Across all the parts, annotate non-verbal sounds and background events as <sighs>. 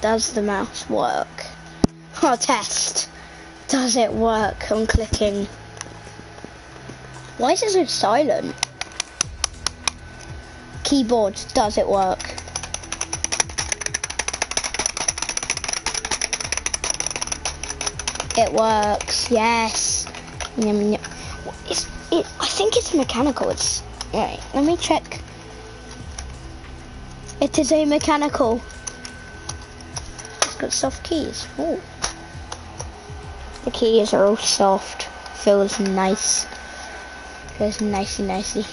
Does the mouse work? I'll test. Does it work? I'm clicking. Why is it so silent? Keyboard, does it work? It works, yes. It's, it, I think it's mechanical. It's right. Let me check. It is a mechanical. Soft keys. Oh, the keys are all soft. Feels nice. Feels nicey nicey.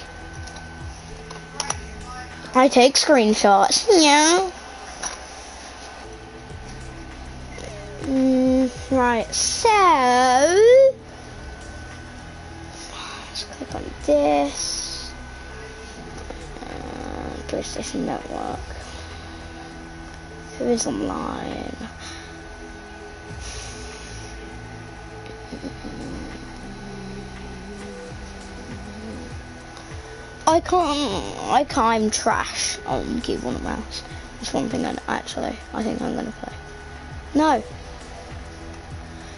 I take screenshots. Yeah. Mm, right, so let's click on this. Uh, PlayStation Network. Is online? I can't. I can't. I'm trash oh, on keyboard and mouse. That's one thing I actually. I think I'm gonna play. No. I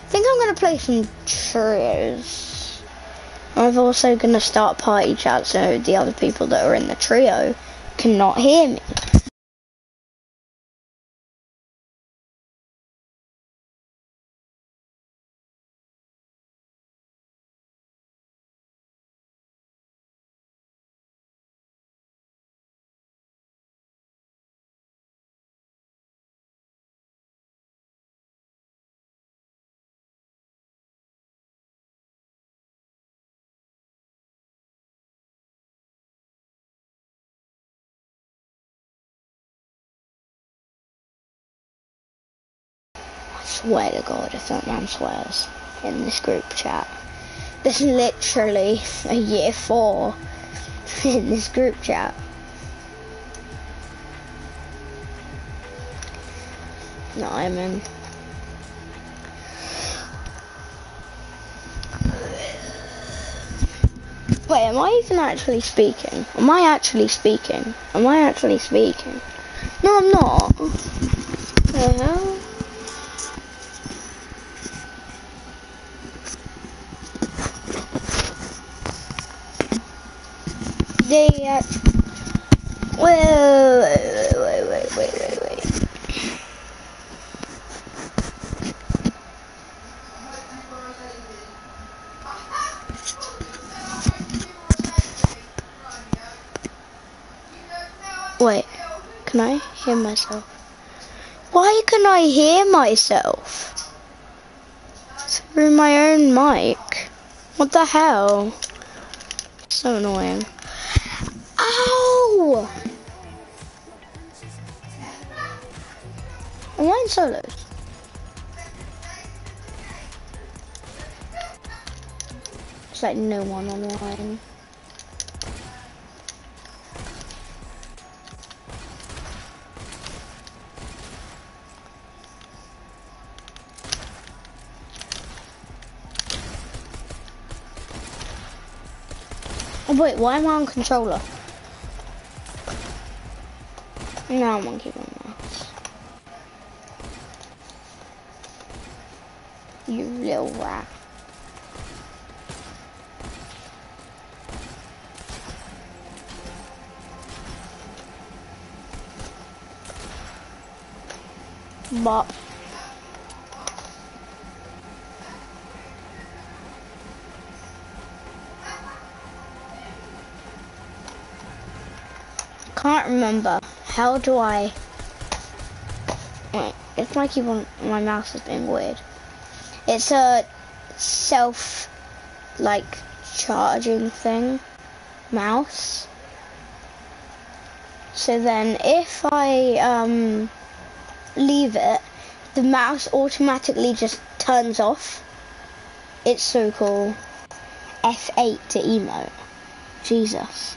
think I'm gonna play some trios. I'm also gonna start party chat so the other people that are in the trio cannot hear me. Swear to God if that man swears in this group chat. This is literally a year four in this group chat. No, I'm in. Wait, am I even actually speaking? Am I actually speaking? Am I actually speaking? No, I'm not. The hell? Wait, wait, wait, wait, wait, wait, wait. Wait, can I hear myself? Why can I hear myself? Through my own mic. What the hell? So annoying. Online solos. It's like no one online. Oh wait, why am I on controller? No, I'm on keyboard mouse. Little rat. Can't remember. How do I? It's my keyboard. My mouse is being weird. It's a self, like, charging thing. Mouse. So then, if I um leave it, the mouse automatically just turns off. It's so cool. F8 to emote. Jesus.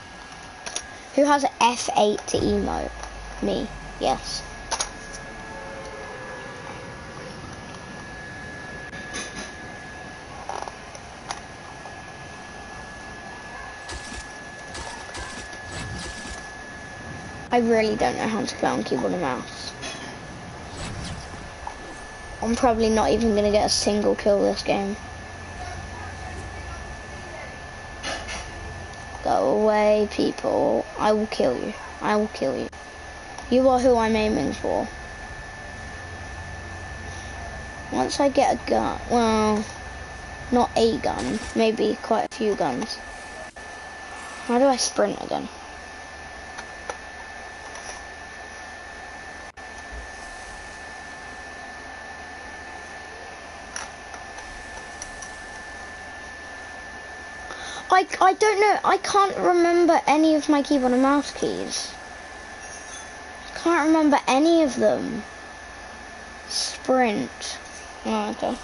Who has F8 to emote? Me. Yes. I really don't know how to play on keyboard and mouse. I'm probably not even gonna get a single kill this game. Go away, people. I will kill you. I will kill you. You are who I'm aiming for. Once I get a gun, well, not a gun, maybe quite a few guns. How do I sprint again? I, I don't know, I can't remember any of my keyboard and mouse keys. Can't remember any of them. Sprint. Oh, okay.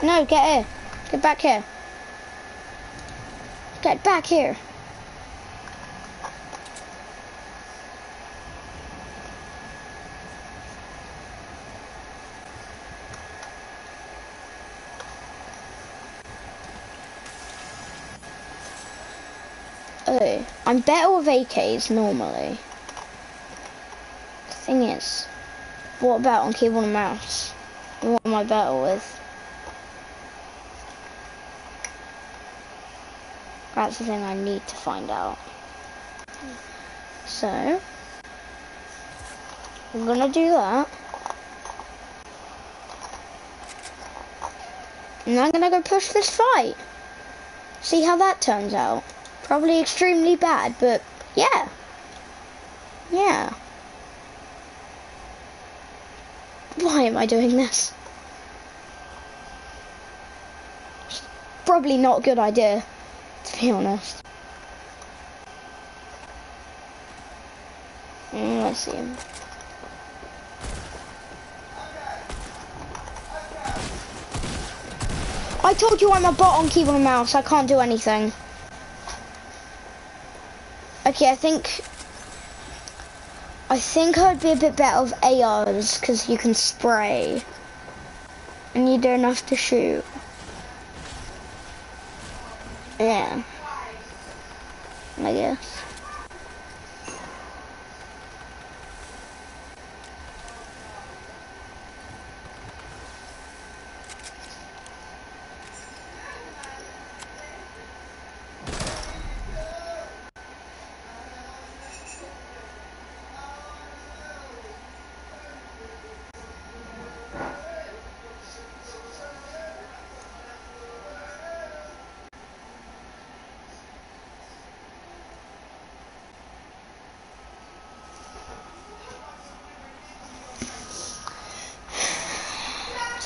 No, get here. Get back here. Get back here. Oh, I'm better with AKs normally. The thing is, what about on keyboard and mouse? What am I better with? That's the thing I need to find out. So, I'm gonna do that. And I'm gonna go push this fight. See how that turns out. Probably extremely bad, but yeah. Yeah. Why am I doing this? Probably not a good idea, to be honest. Mm, let's see him. I told you I'm a bot on keyboard and mouse. I can't do anything. Okay, I think I think I'd be a bit better with ARs because you can spray and you don't have to shoot. Yeah, I guess.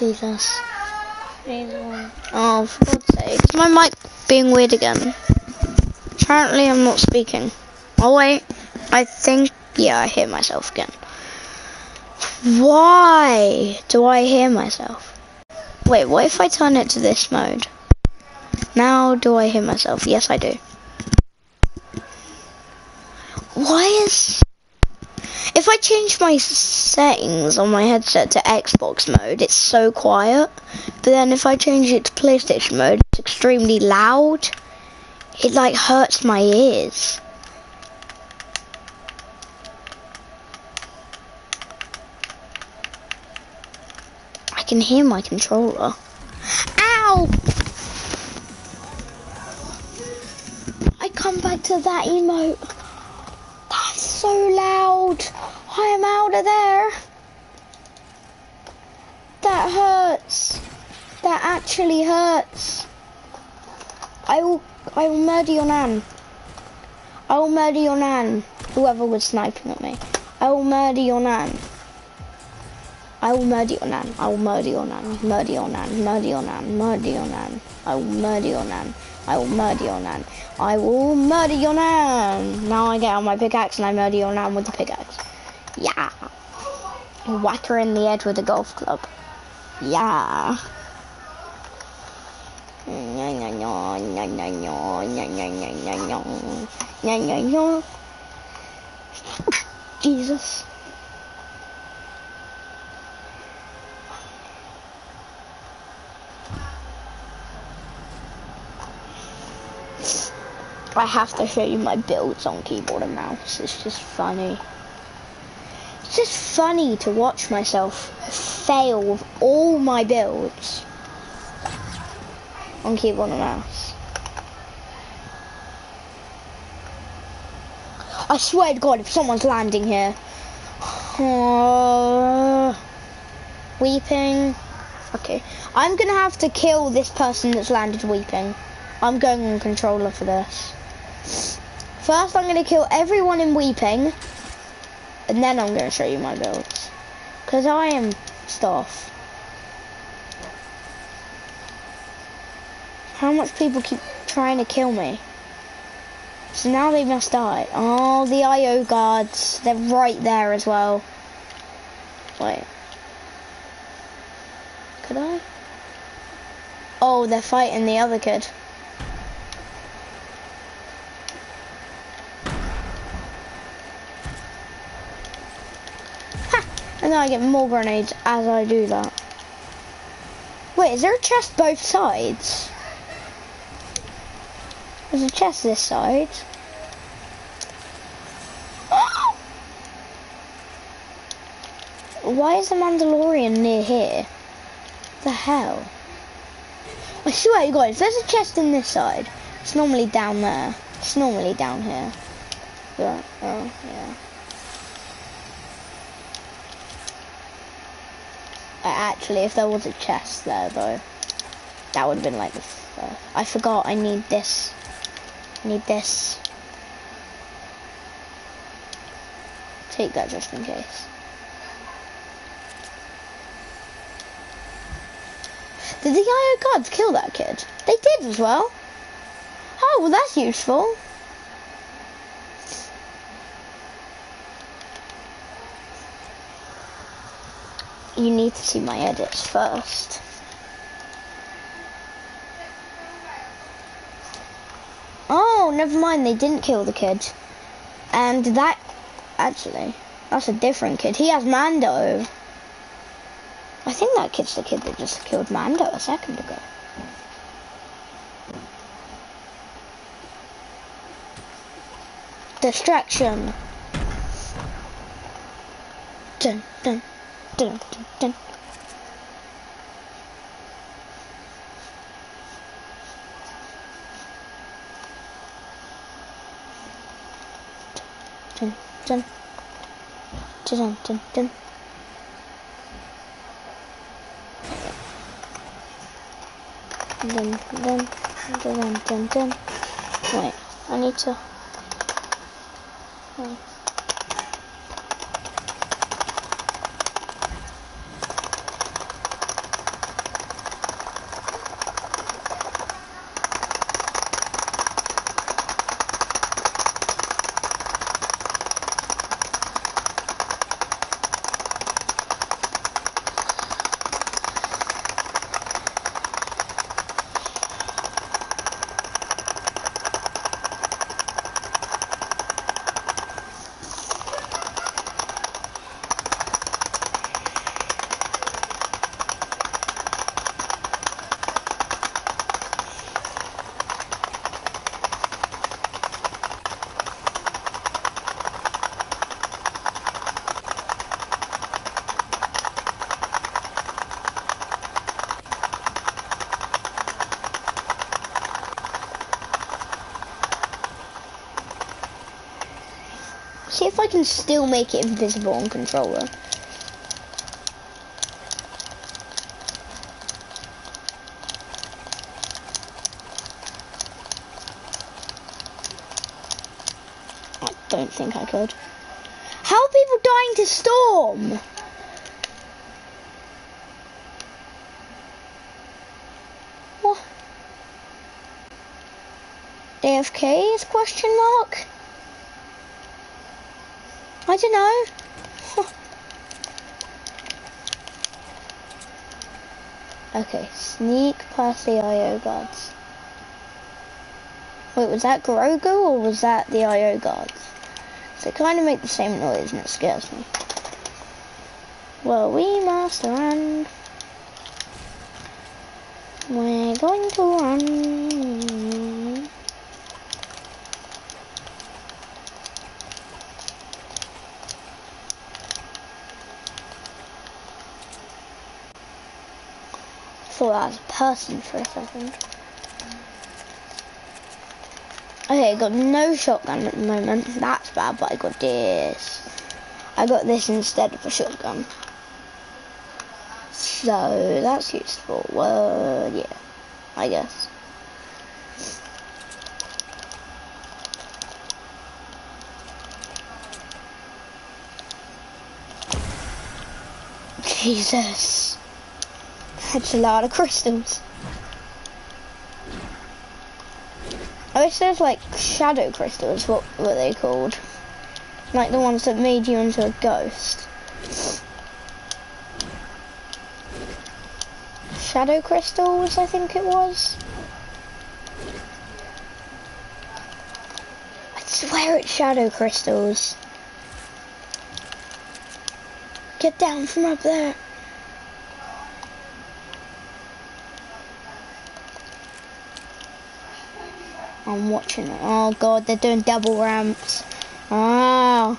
Jesus. Oh, for God's sake. Is my mic being weird again? Apparently I'm not speaking. Oh wait, I think, yeah, I hear myself again. Why do I hear myself? Wait, what if I turn it to this mode? Now do I hear myself? Yes, I do. Why is... If I change my settings on my headset to Xbox mode, it's so quiet. But then if I change it to PlayStation mode, it's extremely loud. It like hurts my ears. I can hear my controller. Ow! I come back to that emote. That's so loud. I am out of there. That hurts. That actually hurts. I will I will murder your nan. I will murder your nan. Whoever was sniping at me. I will murder your nan. I will murder your nan. I will murder your nan. Murder your nan. Murder your nan. Murder your nan. I will murder your nan. I will murder your nan. I will murder your nan. Now I get on my pickaxe and I murder your nan with the pickaxe. Yeah. Whack her in the head with a golf club. Yeah. Jesus. I have to show you my builds on keyboard and mouse. It's just funny. It's just funny to watch myself fail with all my builds on keyboard and mouse. I swear to God, if someone's landing here. <sighs> Weeping. Okay. I'm gonna have to kill this person that's landed weeping. I'm going on controller for this. First, I'm gonna kill everyone in weeping. And then I'm gonna show you my builds. Because I am stuff. How much people keep trying to kill me? So now they must die. Oh, the IO guards. They're right there as well. Wait. Could I? Oh, they're fighting the other kid. Ha! And then I get more grenades as I do that. Wait, is there a chest both sides? There's a chest this side. <gasps> Why is the Mandalorian near here? The hell? I swear you guys, there's a chest in this side. It's normally down there. It's normally down here. But, oh, yeah. Actually, if there was a chest there, though, that would have been like. Uh, I forgot I need this. I Need this. Take that just in case. Did the IO guards kill that kid? They did as well. Oh, well that's useful. You need to see my edits first. Oh, never mind, they didn't kill the kid. And that, actually, that's a different kid. He has Mando. I think that kid's the kid that just killed Mando a second ago. Distraction. Dun, dun, dun, dun, dun. Dun, dun, dun, dun, dun. Dun, dun, dun, dun, dun. Wait, I need to. Wait. Can still make it invisible on controller. I don't think I could. How are people dying to storm? What? AFK is question mark? I don't know. okay, sneak past the IO guards. Wait, was that Grogu or was that the IO guards? They kind of make the same noise and it scares me. Well, we must run. We're going to run. thought that was a person for a second. Okay, I got no shotgun at the moment. That's bad, but I got this. I got this instead of a shotgun. So, that's useful. Well, yeah, I guess. Jesus. That's a lot of crystals. I wish there's like shadow crystals, what were they called? Like the ones that made you into a ghost. Shadow crystals, I think it was. I swear it's shadow crystals. Get down from up there. I'm watching. Oh god, they're doing double ramps. Ah.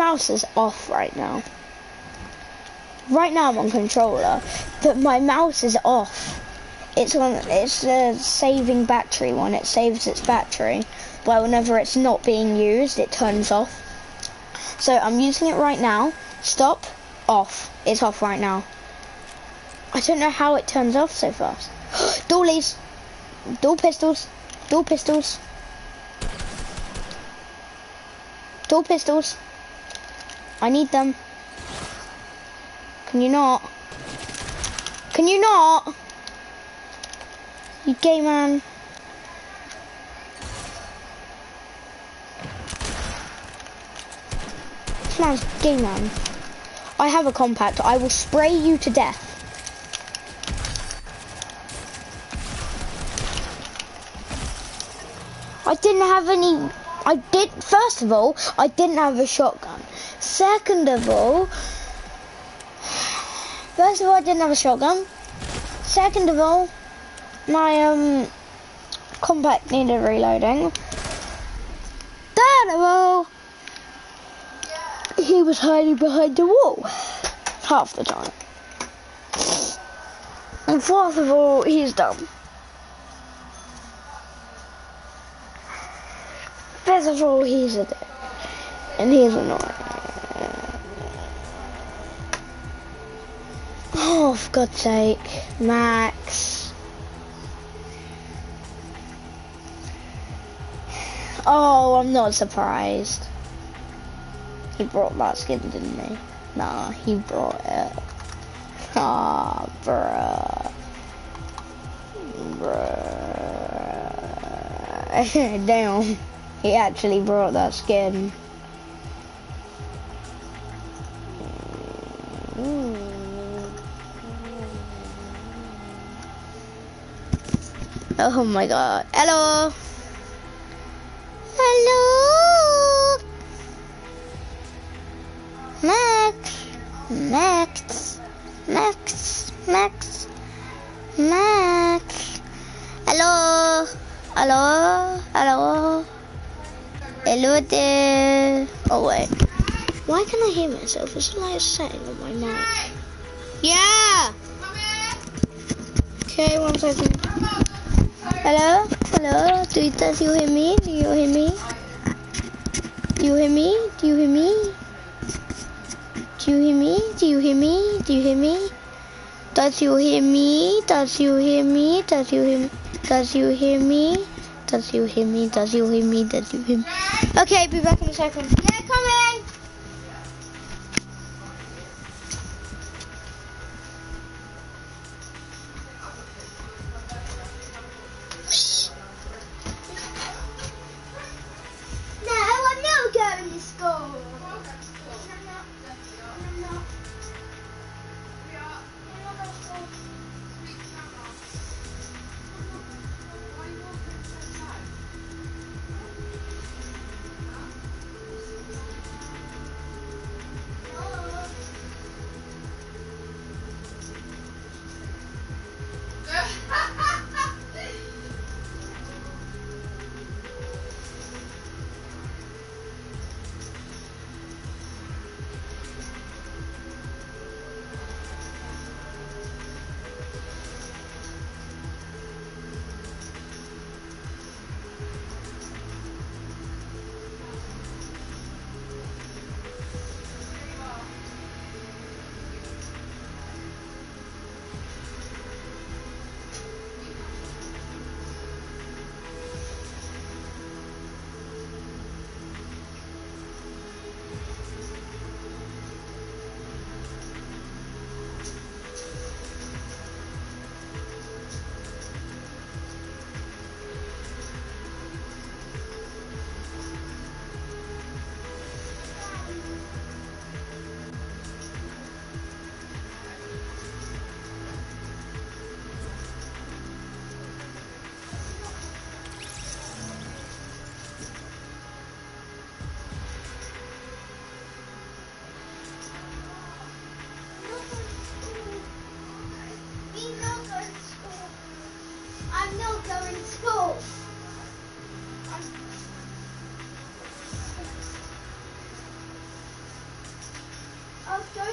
Mouse is off right now. Right now I'm on controller, but my mouse is off. It's on. It's the saving battery one. It saves its battery, but whenever it's not being used, it turns off. So I'm using it right now. Stop. Off. It's off right now. I don't know how it turns off so fast. <gasps> Dualies. Dual pistols. Dual pistols. Dual pistols. I need them. Can you not? Can you not? You gay man. This man's gay man. I have a compact. I will spray you to death. I didn't have any I did, first of all, I didn't have a shotgun. Second of all, first of all, I didn't have a shotgun. Second of all, my um compact needed reloading. Third of all, he was hiding behind the wall half the time. And fourth of all, he's dumb. First of all, he's a dick. And he's annoying. Oh, for God's sake. Max. Oh, I'm not surprised. He brought that skin, didn't he? Nah, he brought it. Ah, oh, bruh. Bruh. <laughs> Damn. He actually brought that skin. Oh my god. Hello. Hello. Max. Max. Max. Max. Max. Hello. Hello. Hello. Hello there. Oh wait. Why can I hear myself? It's like a setting on my mic. Yeah. Okay, one second. Hello? Hello? Do you, does you hear me? Do you hear me? Do you hear me? Do you hear me? Do you hear me? Do you hear me? Do you hear me? Does you hear me? Does you hear me? Does you hear Does you hear me? Does you hear me? Does you hear me? Does you hear me? Okay, be back in a second.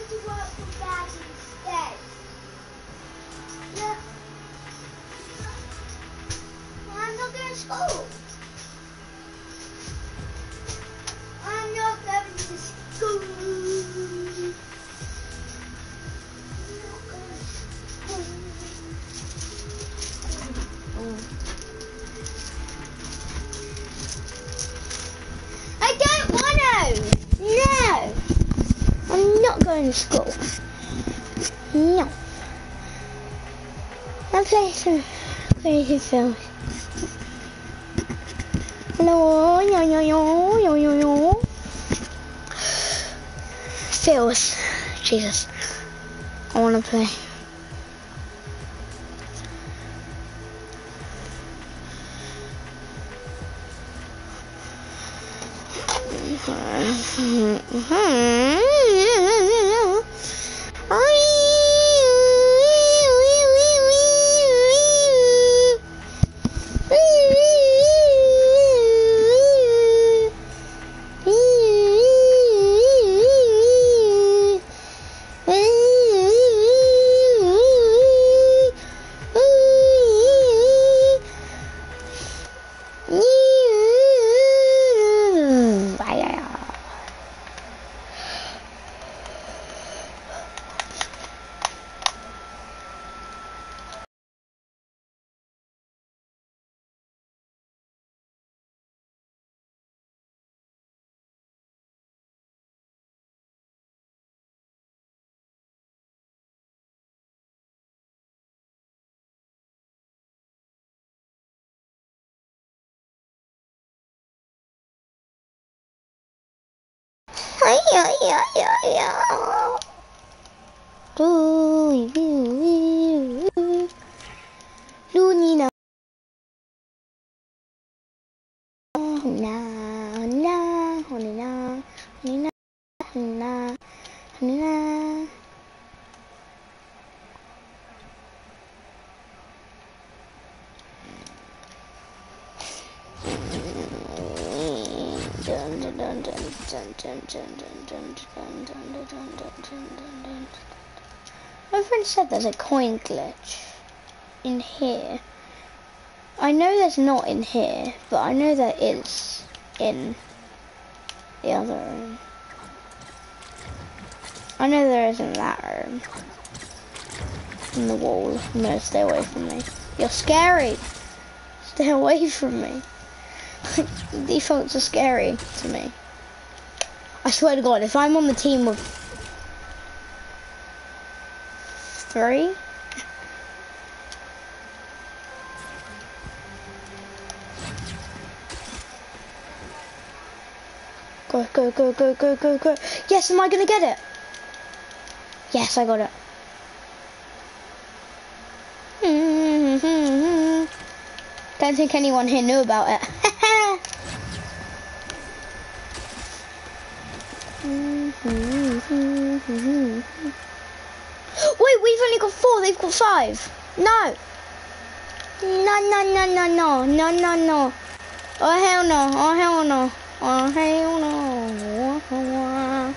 To work for Dad school. No. Let's play some crazy films. No, no, no, no, no, no, no. Fills. Jesus. I wanna play. yeah, yeah, yeah. Lunina. Nah. My friend said there's a coin glitch in here. I know there's not in here, but I know there is in the other room. I know there is in that room. In the wall. No, stay away from me. You're scary. Stay away from me. Defaults are scary to me. I swear to God, if I'm on the team with three, Go, go, go, go, go, go, go. Yes, am I gonna get it? Yes, I got it. <laughs> Don't think anyone here knew about it. Wait, we've only got four, they've got five. No. No, no, no, no, no, no, no, no. Oh, hell no, oh, hell no. Oh, hell no.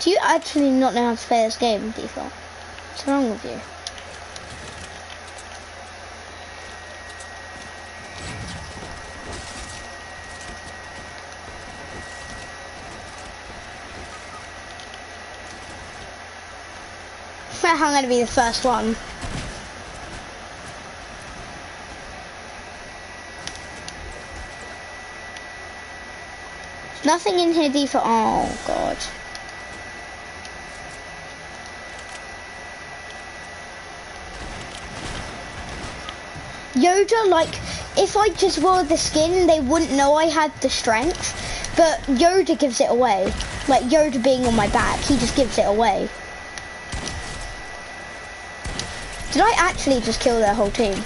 Do you actually not know how to play this game, Default? What's wrong with you? I'm to be the first one. Nothing in here default. Oh, God. Yoda, like, if I just wore the skin, they wouldn't know I had the strength. But Yoda gives it away. Like, Yoda being on my back, he just gives it away. Did I actually just kill their whole team?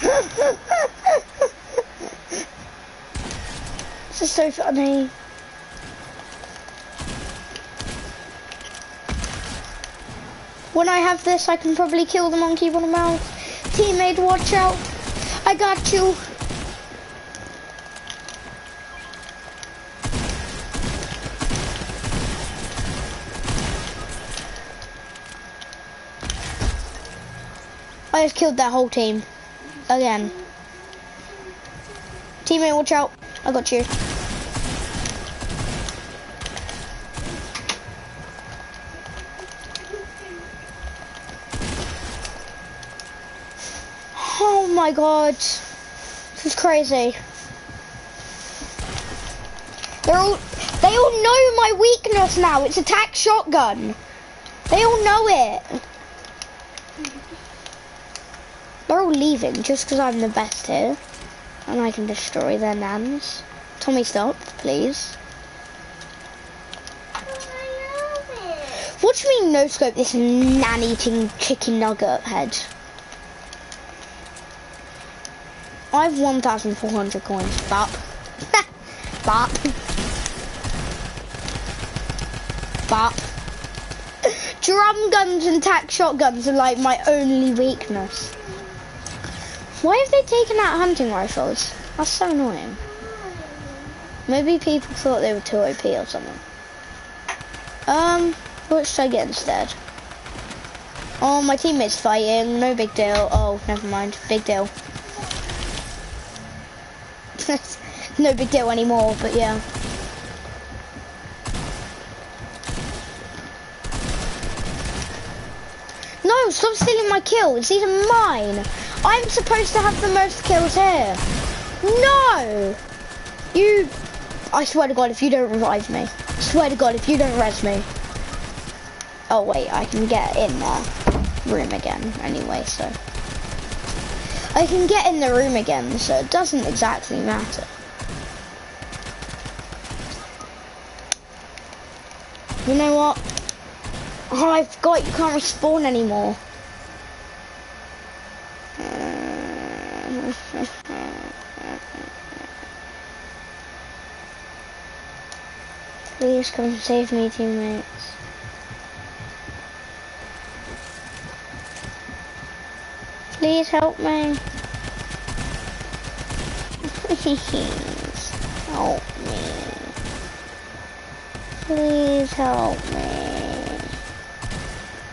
This is so funny. When I have this, I can probably kill the monkey with a mouth. Teammate, watch out. I got you. I just killed that whole team. Again. Teammate, watch out. I got you. Oh my god. This is crazy. They're all they all know my weakness now. It's attack shotgun. They all know it. Leaving just because I'm the best here. And I can destroy their nans. Tommy, stop, please. What do you mean no scope this nan-eating chicken nugget head? I have 1,400 coins. Bop. <laughs> Bop. Bop. Drum guns and tac shotguns are like my only weakness. Why have they taken out hunting rifles? That's so annoying. Maybe people thought they were too OP or something. Um, what should I get instead? Oh, my teammate's fighting. No big deal. Oh, never mind. Big deal. <laughs> no big deal anymore, but yeah. No, stop stealing my kills. These are mine. I'm supposed to have the most kills here. No! You... I swear to God, if you don't revive me. I swear to God, if you don't res me. Oh, wait, I can get in the room again anyway, so... I can get in the room again, so it doesn't exactly matter. You know what? Oh, I forgot you can't respawn anymore. Please come save me, teammates. Please help me. Please help me. Please help me.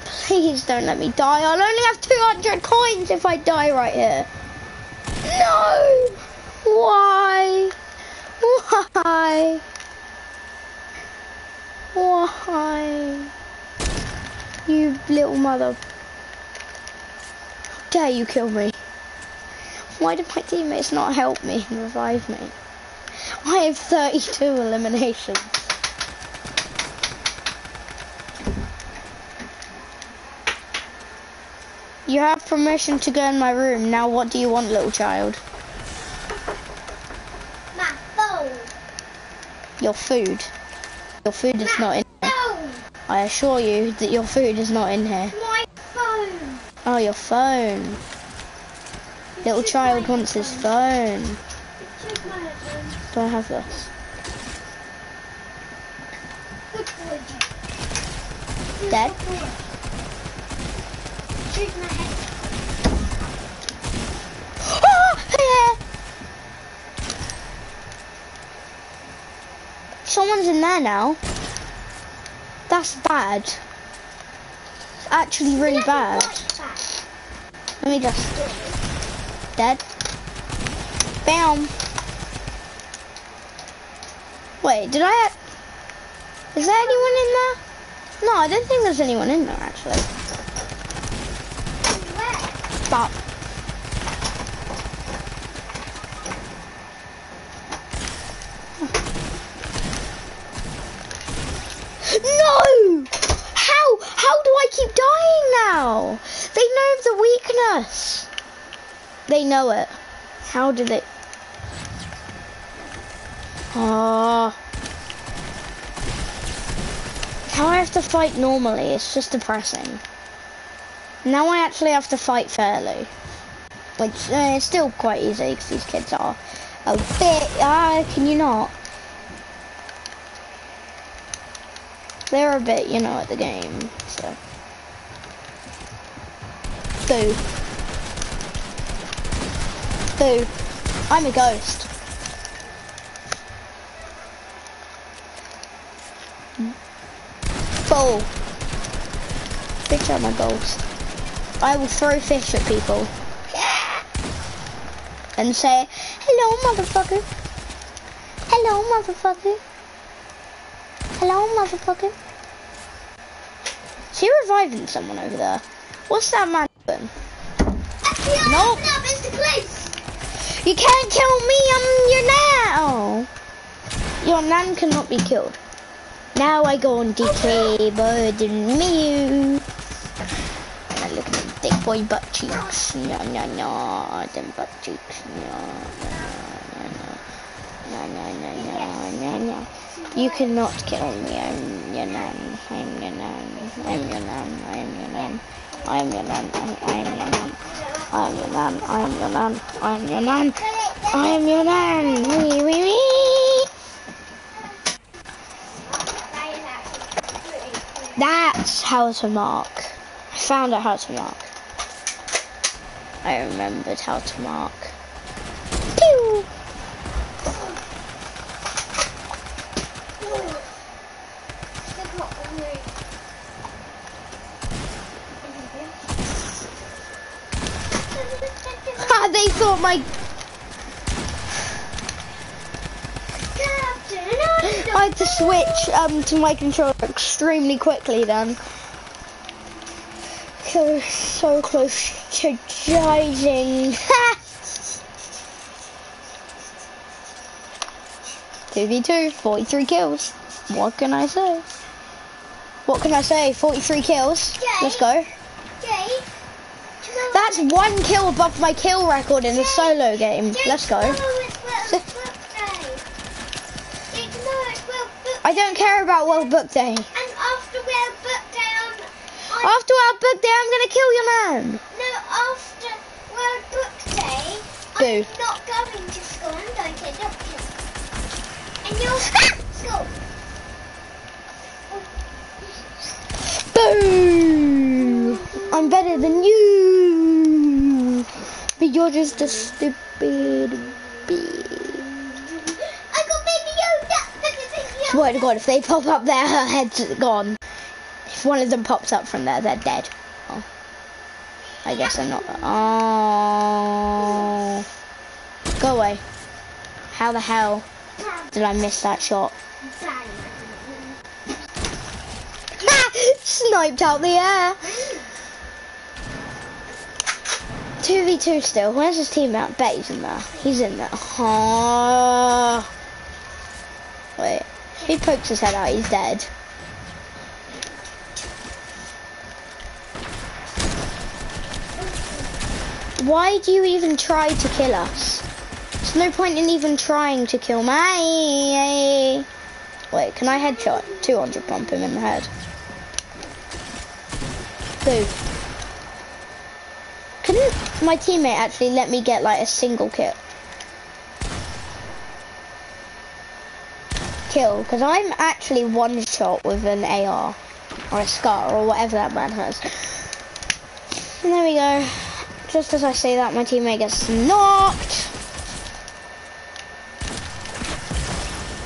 Please don't let me die. I'll only have 200 coins if I die right here. No! Why? Why? Why? You little mother. How dare you kill me? Why did my teammates not help me and revive me? I have 32 eliminations. You have permission to go in my room. Now what do you want, little child? My phone. Your food. Your food is not in here. Phone. I assure you that your food is not in here. My phone. Oh, your phone. Little child wants his phone. My headphones. Do I have this? Good boy. Dead? Good boy. Check my headphones. Oh, yeah. <laughs> Someone's in there now. That's bad. It's actually really bad. Let me just... Dead. Bam. Wait, did I... Is there anyone in there? No, I don't think there's anyone in there, actually. Stop. No! How? How do I keep dying now? They know the weakness. They know it. How do they? Oh. How I have to fight normally, it's just depressing. Now I actually have to fight fairly. which uh, is still quite easy because these kids are a bit. Ah, can you not? They're a bit, you know, at the game. So. Boo. Boo. I'm a ghost. Ball. Bitch, I'm a ghost. I will throw fish at people. And say, hello, motherfucker. Hello, motherfucker. Hello, motherfucker. Is he reviving someone over there? What's that man doing? Nope. No, Mr. Close. You can't kill me, I'm your now. Your nan cannot be killed. Now I go on DK, bird and mew. And I look at them thick boy butt cheeks. No, no, no, them butt cheeks. No, no, no, no, no, no, no, no, no. You cannot kill me, I'm your nan. I'm your nan. I'm your nan. I'm your nan. I'm your nan. I'm your nan. I'm your nan. I'm your nan. I'm your nan. I'm your nan. Wee wee wee. That's how to mark. I found out how to mark. I remembered how to mark. Pew! Ha! They thought my. I had to switch um to my controller extremely quickly then. Was so close to dying. Ha! 2v2, 43 kills. What can I say? What can I say? 43 kills. Let's go. That's one kill above my kill record in a solo game. Let's go. I don't care about World Book Day. After World Book Day, I'm gonna kill your man. no after World Book Day, Boo. I'm not going to school. I'm going to adoption. And you're <laughs> school. Boo! I'm better than you. But you're just a stupid bitch. I got baby Yoda. Baby Yoda. Swear to God, if they pop up there, her head's gone. One of them pops up from there, they're dead. Oh. I guess I'm not. Oh. Go away. How the hell did I miss that shot? <laughs> Ah, sniped out the air. 2v2 still. Where's his teammate? Bet he's in there. He's in there. Oh. Wait. He pokes his head out, he's dead. Why do you even try to kill us? There's no point in even trying to kill me. Wait, can I headshot? 200 bump him in the head. Boo. Couldn't my teammate actually let me get like a single kill? Kill, because I'm actually one shot with an AR or a SCAR or whatever that man has. And there we go. Just as I say that, my teammate gets knocked.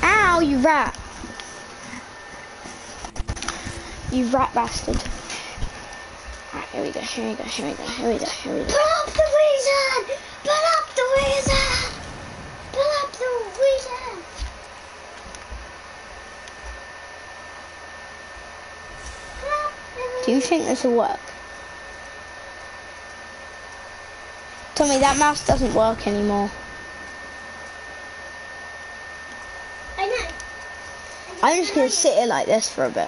Ow, you rat. You rat bastard. Alright, here we go, here we go, here we go, here we go, here we go. Pull up the wizard! Pull up the wizard! Pull up the wizard! Pull up the Do you think this will work? Tommy, that mouse doesn't work anymore. I know. I'm just gonna sit here like this for a bit.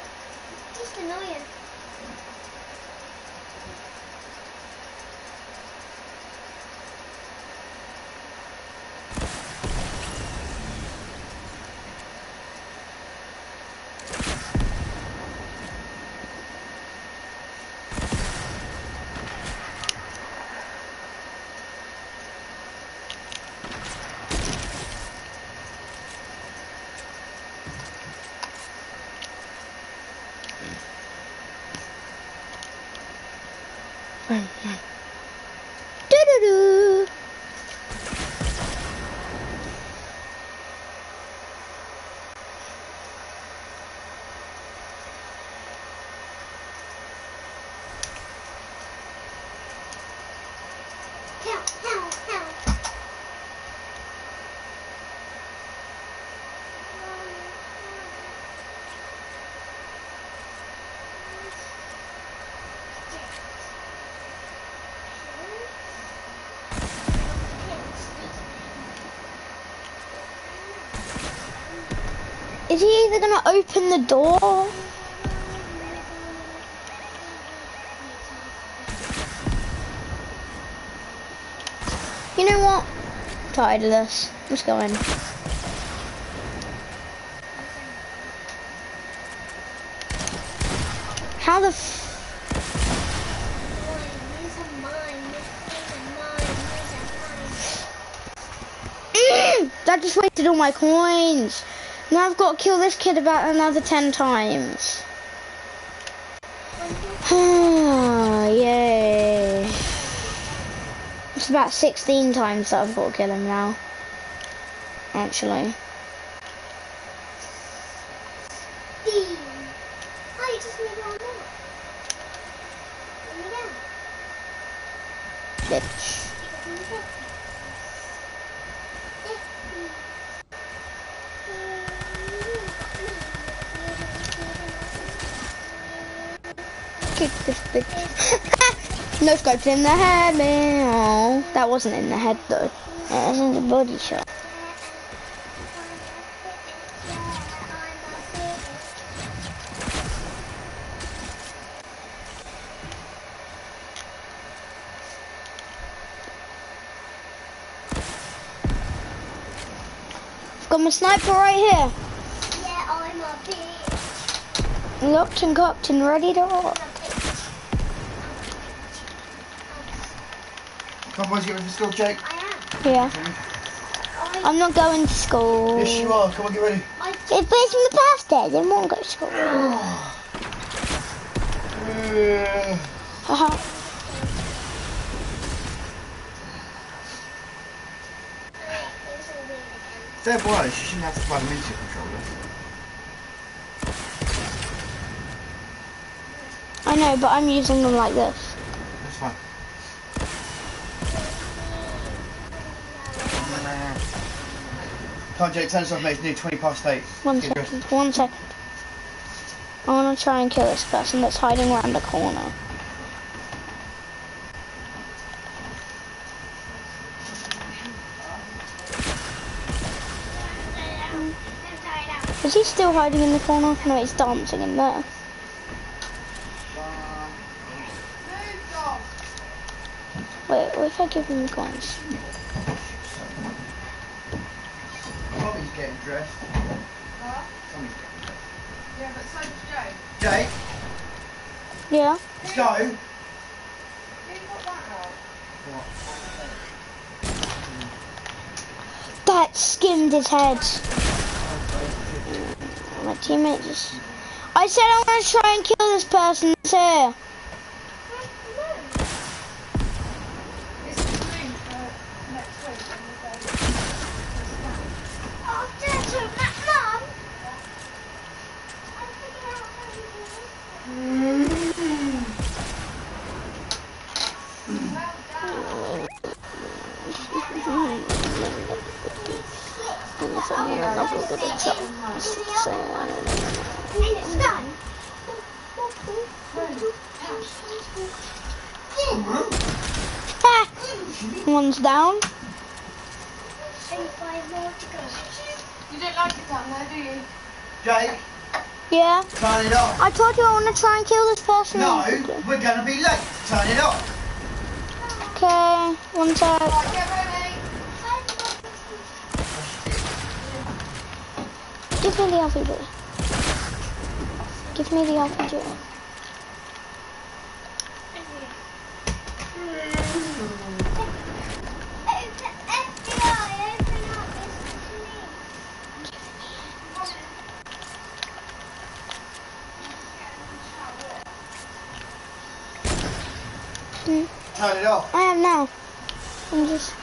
嗯嗯、open the door? You know what? I'm tired of this. Let's go in. How the f- mine. That just wasted all my coins. Now I've got to kill this kid about another ten times. <sighs> Yay. It's about 16 times that I've got to kill him now. Actually. Steam. Oh, you just need one more. Let me down. Bitch. This no scopes in the head, man. Oh, that wasn't in the head though. That was in the body shot. I've got my sniper right here. Yeah, I'm a bitch. Locked and cocked and ready to rock. Come on, boys, get ready for school, Jake. Yeah. I'm not going to school. Yes, you are. Come on, get ready. If it's in the past day, then won't go to school. <sighs> Uh, Haha. if they're wireless, you shouldn't have to them into your controller. I know, but I'm using them like this. Come on, Jake, turn this off, mate. It's nearly 20 past 8. One Get dressed. second. One second. I want to try and kill this person that's hiding around the corner. Is he still hiding in the corner? No, he's dancing in there. Wait, what if I give him the coins? Getting dressed. Tommy's getting dressed. Yeah, but so does Joe. Jake, Yeah? let's go. Who got that out? That skimmed his head. My teammate just... I said I want to try and kill this person that's here. It's the room for next week on the day. Oh, Dad, Mum. I'm figuring out how to do this. And it's done. Ah! One's down. And five more to go. You don't like it down there, do you? Jake, Yeah. turn it off. I told you I want to try and kill this person. No, we're going to be late. Turn it off. Okay, one sec. Right, get ready. Give me the RPG. Give me the RPG. FBI, open up. Listen to me. Turn it off. I am now. I'm just.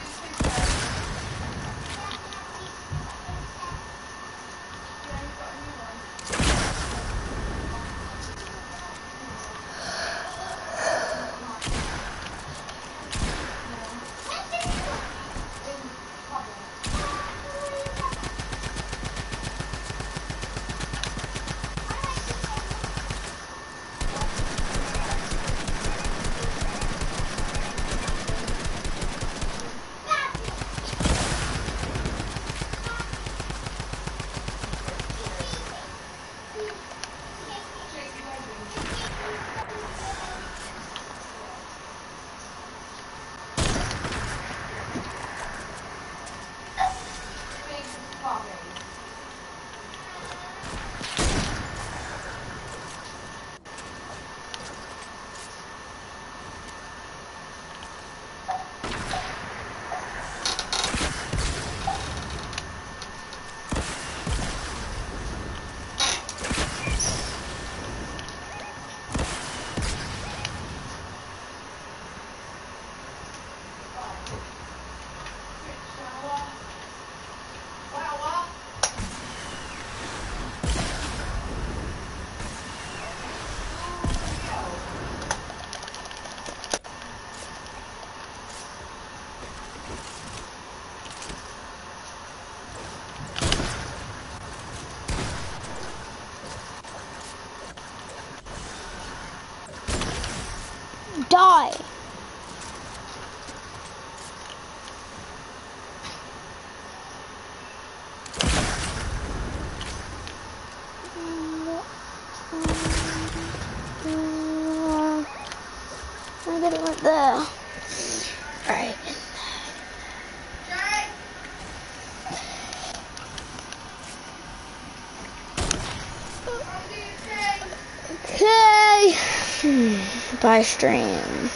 Hmm. Stream.